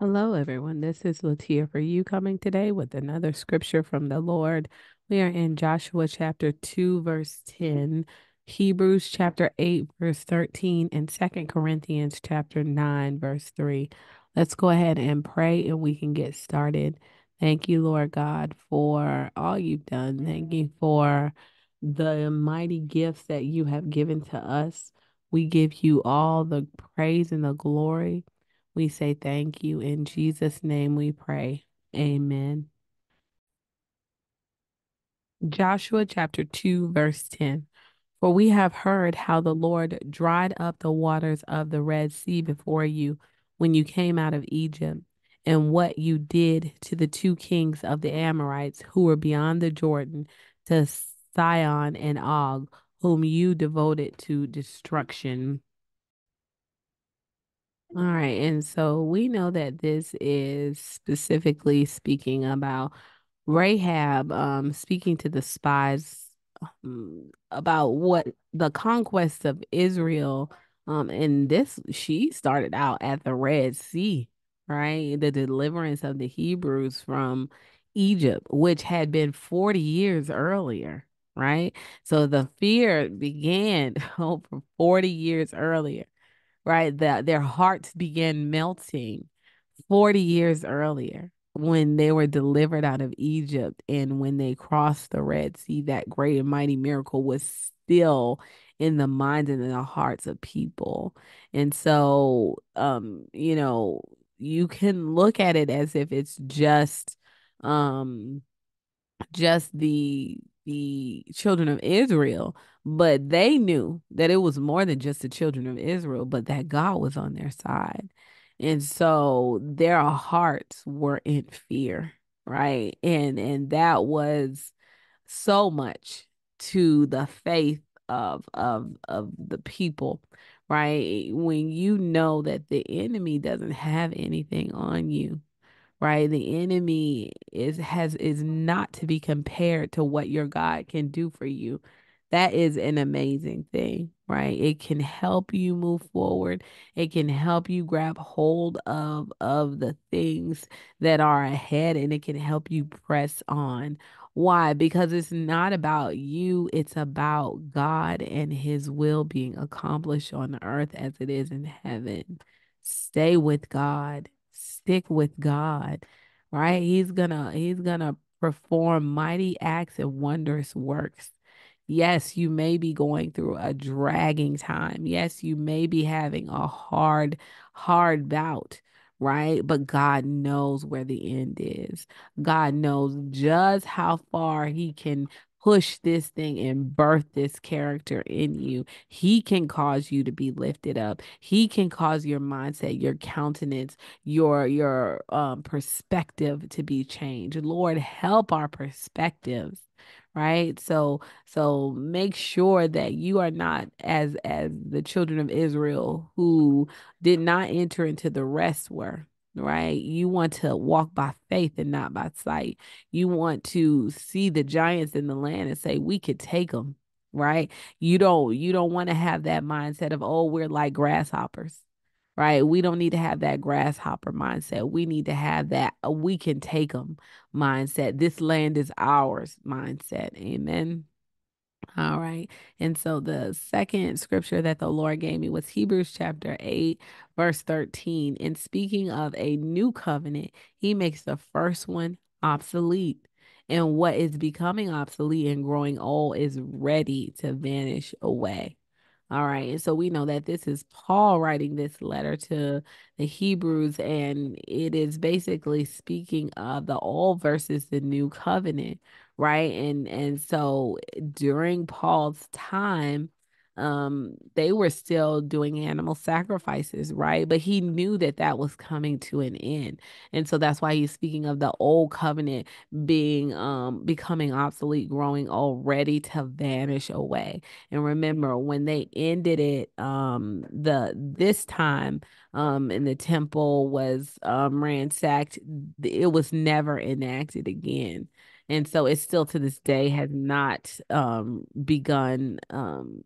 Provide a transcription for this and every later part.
Hello, everyone. This is Latia for you coming today with another scripture from the Lord. We are in Joshua chapter 2, verse 10, Hebrews chapter 8, verse 13, and Second Corinthians chapter 9, verse 3. Let's go ahead and pray and we can get started. Thank you, Lord God, for all you've done. Thank you for the mighty gifts that you have given to us. We give you all the praise and the glory. We say thank you. In Jesus' name we pray. Amen. Joshua chapter 2, verse 10. For we have heard how the Lord dried up the waters of the Red Sea before you when you came out of Egypt, and what you did to the two kings of the Amorites who were beyond the Jordan, to Sihon and Og, whom you devoted to destruction. All right, and so we know that this is specifically speaking about Rahab um speaking to the spies um, about what the conquest of Israel um and this she started out at the Red Sea, right? The deliverance of the Hebrews from Egypt, which had been 40 years earlier, right? So the fear began over 40 years earlier right? That their hearts began melting 40 years earlier when they were delivered out of Egypt and when they crossed the Red Sea, that great and mighty miracle was still in the minds and in the hearts of people. And so, um, you know, you can look at it as if it's just um just the the children of Israel, but they knew that it was more than just the children of Israel, but that God was on their side. And so their hearts were in fear, right? And and that was so much to the faith of of of the people, right? When you know that the enemy doesn't have anything on you right? The enemy is has is not to be compared to what your God can do for you. That is an amazing thing, right? It can help you move forward. It can help you grab hold of of the things that are ahead and it can help you press on. Why? Because it's not about you, it's about God and his will being accomplished on earth as it is in heaven. Stay with God stick with God, right? He's gonna he's gonna perform mighty acts and wondrous works. Yes, you may be going through a dragging time. Yes, you may be having a hard, hard bout, right? But God knows where the end is. God knows just how far He can push this thing and birth this character in you. He can cause you to be lifted up. He can cause your mindset, your countenance, your your um perspective to be changed. Lord, help our perspectives right so so make sure that you are not as as the children of israel who did not enter into the rest were right you want to walk by faith and not by sight you want to see the giants in the land and say we could take them right you don't you don't want to have that mindset of oh we're like grasshoppers right? We don't need to have that grasshopper mindset. We need to have that uh, we can take them mindset. This land is ours mindset. Amen. All right. And so the second scripture that the Lord gave me was Hebrews chapter 8, verse 13. And speaking of a new covenant, he makes the first one obsolete. And what is becoming obsolete and growing old is ready to vanish away. All right. And so we know that this is Paul writing this letter to the Hebrews, and it is basically speaking of the old versus the new covenant, right? And and so during Paul's time, um they were still doing animal sacrifices right? But he knew that that was coming to an end. And so that's why he's speaking of the old covenant being um becoming obsolete growing already to vanish away. And remember when they ended it um the this time um and the temple was um ransacked it was never enacted again and so it still to this day has not um begun um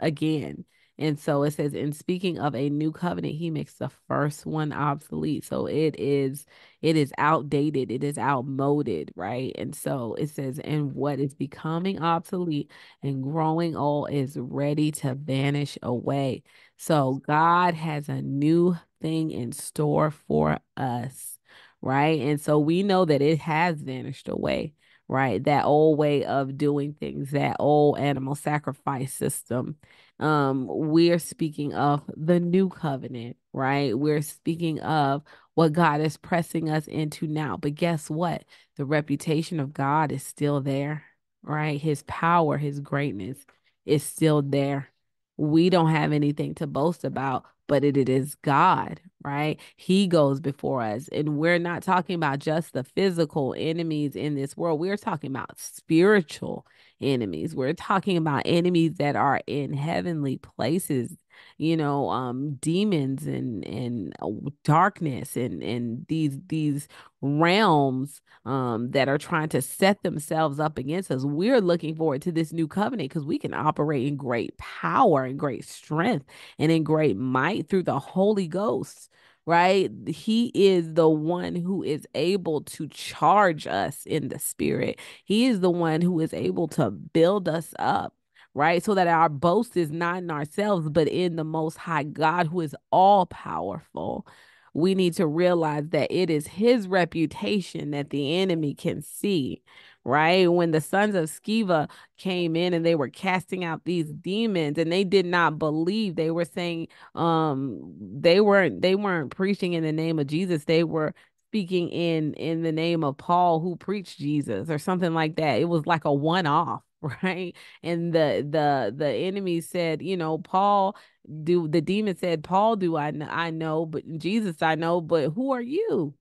again. And so it says, in speaking of a new covenant, he makes the first one obsolete. So it is, it is outdated, it is outmoded, right? And so it says, and what is becoming obsolete and growing old is ready to vanish away. So God has a new thing in store for us, right? And so we know that it has vanished away right? That old way of doing things, that old animal sacrifice system. Um, we're speaking of the new covenant, right? We're speaking of what God is pressing us into now. But guess what? The reputation of God is still there, right? His power, his greatness is still there. We don't have anything to boast about, but it, it is God, right? He goes before us. And we're not talking about just the physical enemies in this world. We're talking about spiritual enemies. We're talking about enemies that are in heavenly places, you know, um, demons and and uh, darkness and and these these realms um that are trying to set themselves up against us. We're looking forward to this new covenant because we can operate in great power and great strength and in great might through the Holy Ghost right? He is the one who is able to charge us in the spirit. He is the one who is able to build us up. Right, so that our boast is not in ourselves, but in the Most High God, who is all powerful. We need to realize that it is His reputation that the enemy can see, right? When the sons of Sceva came in and they were casting out these demons and they did not believe, they were saying um they weren't they weren't preaching in the name of Jesus. They were speaking in in the name of Paul who preached Jesus or something like that. It was like a one off, right? And the the the enemy said, you know, Paul do the demon said, Paul do I know I know, but Jesus I know, but who are you?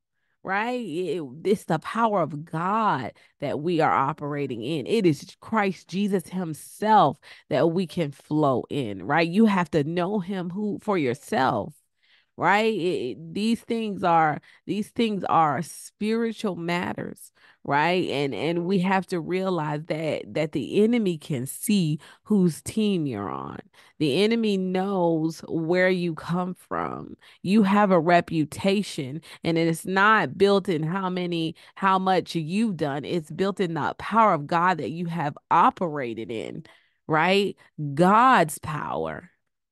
right? It, it's the power of God that we are operating in. It is Christ Jesus himself that we can flow in, right? You have to know him who for yourself right? It, these things are these things are spiritual matters right? And and we have to realize that that the enemy can see whose team you're on. The enemy knows where you come from. You have a reputation and it's not built in how many how much you've done. It's built in the power of god that you have operated in right? God's power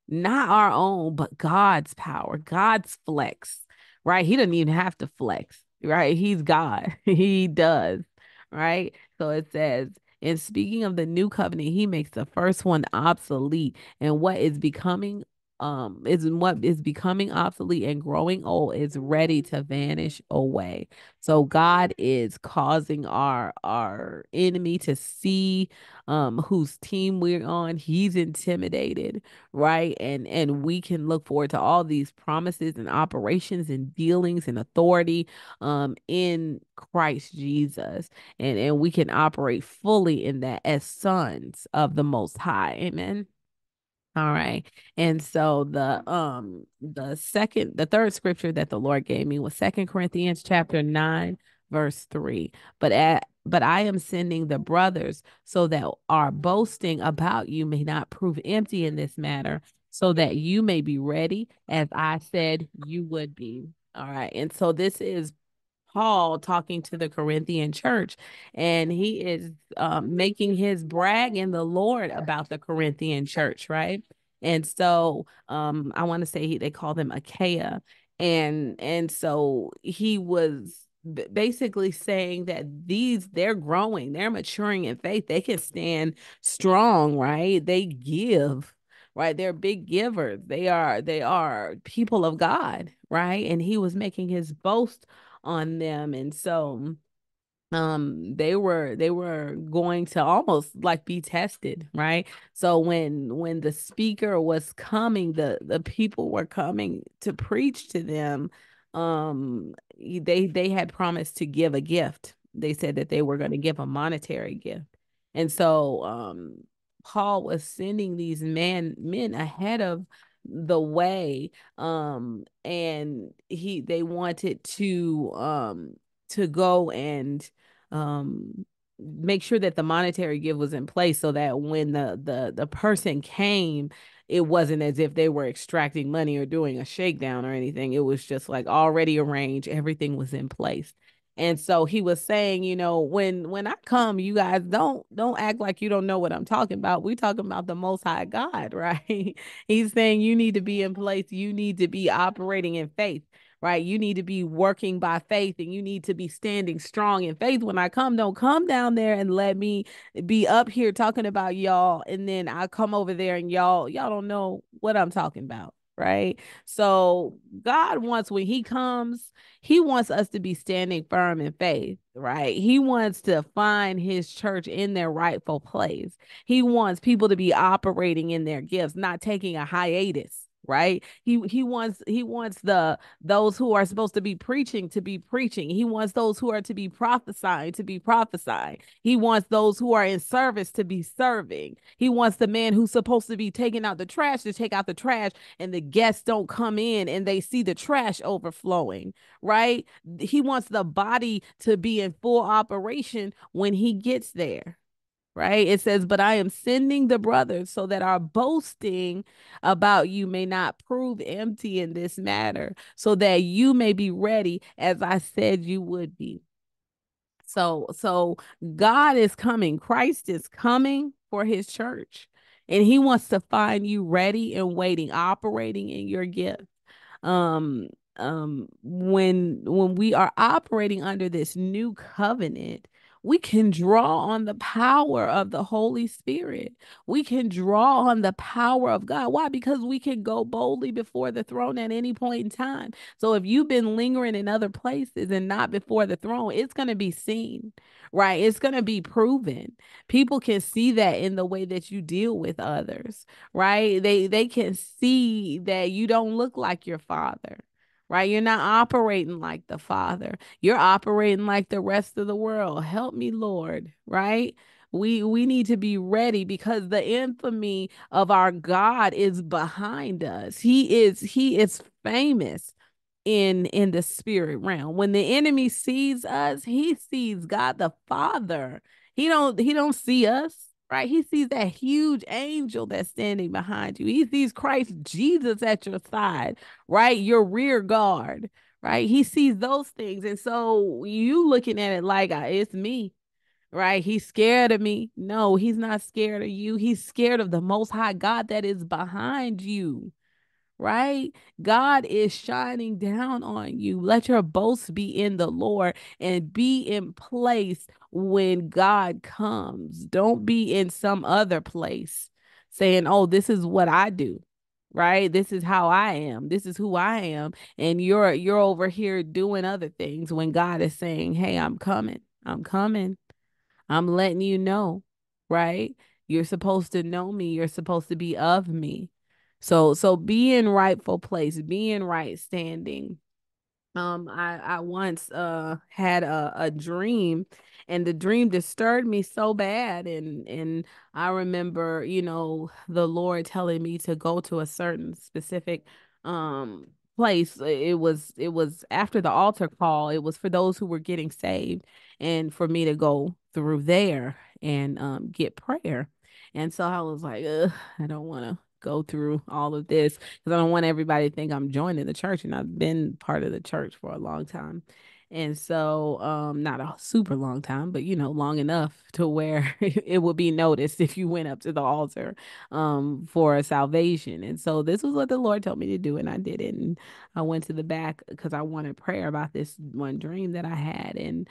not our own, but God's power, God's flex, right? He doesn't even have to flex, right? He's God. he does, right? So it says, in speaking of the new covenant, he makes the first one obsolete, and what is becoming um is what is becoming obsolete and growing old is ready to vanish away. So god is causing our our enemy to see um whose team we're on. He's intimidated right? And and we can look forward to all these promises and operations and dealings and authority um in christ jesus. And and we can operate fully in that as sons of the most high. Amen all right. And so the um the second the third scripture that the Lord gave me was Second Corinthians chapter 9 verse 3. But at but I am sending the brothers so that our boasting about you may not prove empty in this matter, so that you may be ready as I said you would be. All right. And so this is Paul talking to the Corinthian church, and he is um, making his brag in the Lord about the Corinthian church, right? And so um, I want to say he, they call them Achaia, and and so he was basically saying that these they're growing, they're maturing in faith, they can stand strong, right? They give right they're big givers they are they are people of god right and he was making his boast on them. And so um they were they were going to almost like be tested right? So when when the speaker was coming the the people were coming to preach to them um they they had promised to give a gift. They said that they were going to give a monetary gift. And so um paul was sending these men men ahead of the way um and he they wanted to um to go and um make sure that the monetary give was in place so that when the the the person came it wasn't as if they were extracting money or doing a shakedown or anything. It was just like already arranged, everything was in place. And so he was saying, you know, when when I come, you guys don't don't act like you don't know what I'm talking about. We talking about the most high God, right? He's saying you need to be in place, you need to be operating in faith right? You need to be working by faith and you need to be standing strong in faith. When I come, don't come down there and let me be up here talking about y'all. And then I come over there and y'all, y'all don't know what I'm talking about. Right. So God wants when He comes, He wants us to be standing firm in faith, right? He wants to find His church in their rightful place. He wants people to be operating in their gifts, not taking a hiatus right? He he wants he wants the those who are supposed to be preaching to be preaching. He wants those who are to be prophesying to be prophesying. He wants those who are in service to be serving. He wants the man who's supposed to be taking out the trash to take out the trash and the guests don't come in and they see the trash overflowing right? He wants the body to be in full operation when he gets there right? It says, But I am sending the brothers so that our boasting about you may not prove empty in this matter, so that you may be ready as I said you would be. So, so God is coming, Christ is coming for his church, and he wants to find you ready and waiting, operating in your gift. Um, um, when when we are operating under this new covenant, we can draw on the power of the Holy Spirit. We can draw on the power of God. Why? Because we can go boldly before the throne at any point in time. So if you've been lingering in other places and not before the throne, it's going to be seen, right? It's going to be proven. People can see that in the way that you deal with others, right? They they can see that you don't look like your father right? You're not operating like the Father. You're operating like the rest of the world. Help me, Lord, right? We we need to be ready because the infamy of our God is behind us. He is he is famous in in the spirit realm. When the enemy sees us, he sees God the Father. He don't he don't see us right? He sees that huge angel that's standing behind you. He sees Christ Jesus at your side, right? Your rear guard, right? He sees those things. And so you looking at it like uh, it's me, right? He's scared of me. No, he's not scared of you. He's scared of the most high God that is behind you right? God is shining down on you. Let your boast be in the Lord and be in place when God comes. Don't be in some other place saying, oh, this is what I do. Right? This is how I am. This is who I am. And you're you're over here doing other things when God is saying, Hey, I'm coming. I'm coming. I'm letting you know, right? You're supposed to know me. You're supposed to be of me. So so be in rightful place, be in right standing. Um, I I once uh had a, a dream and the dream disturbed me so bad and and I remember, you know, the Lord telling me to go to a certain specific um place it was it was after the altar call it was for those who were getting saved and for me to go through there and um get prayer and so I was like I don't want to go through all of this because I don't want everybody to think I'm joining the church and I've been part of the church for a long time. And so, um, not a super long time, but you know, long enough to where it would be noticed if you went up to the altar um for salvation. And so this was what the Lord told me to do, and I did it. And I went to the back because I wanted prayer about this one dream that I had. And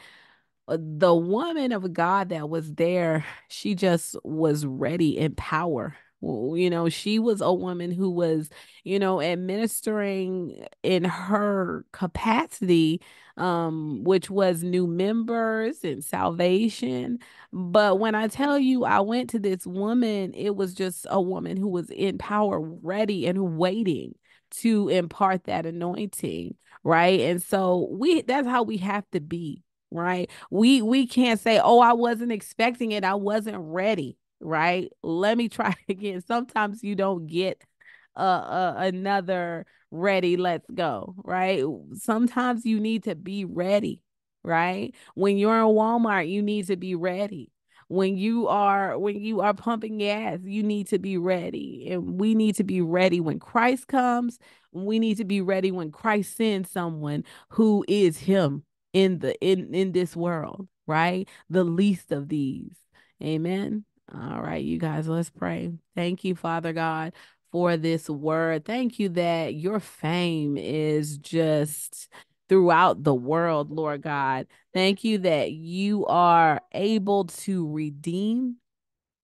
uh, the woman of God that was there, she just was ready in power you know she was a woman who was you know administering in her capacity um which was new members and salvation but when i tell you i went to this woman it was just a woman who was in power ready and waiting to impart that anointing right and so we that's how we have to be right we we can't say oh i wasn't expecting it i wasn't ready right? Let me try again. Sometimes you don't get uh, uh another ready, let's go, right? Sometimes you need to be ready, right? When you're in Walmart, you need to be ready. when you are when you are pumping gas, you need to be ready. And we need to be ready when Christ comes. We need to be ready when Christ sends someone who is him in the in in this world, right? The least of these. Amen. All right, you guys, let's pray. Thank you, Father God, for this word. Thank you that your fame is just throughout the world, Lord God. Thank you that you are able to redeem.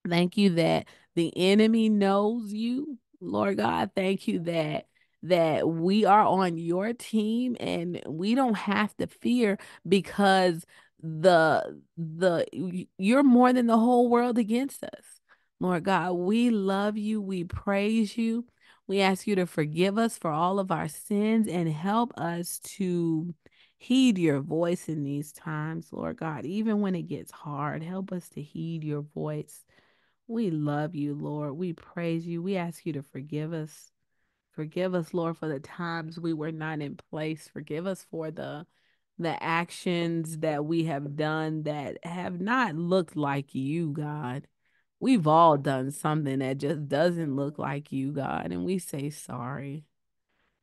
Thank you that the enemy knows you, Lord God. Thank you that that we are on your team and we don't have to fear because the the you're more than the whole world against us. Lord God, we love you. We praise you. We ask you to forgive us for all of our sins and help us to heed your voice in these times, Lord God. Even when it gets hard, help us to heed your voice. We love you, Lord. We praise you. We ask you to forgive us. Forgive us, Lord, for the times we were not in place. Forgive us for the the actions that we have done that have not looked like you, God. We've all done something that just doesn't look like you, God, and we say sorry.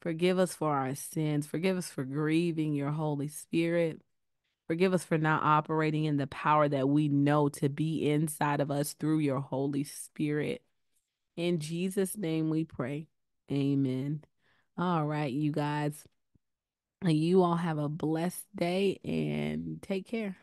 Forgive us for our sins. Forgive us for grieving your Holy Spirit. Forgive us for not operating in the power that we know to be inside of us through your Holy Spirit. In Jesus' name we pray. Amen. All right, you guys. You all have a blessed day and take care.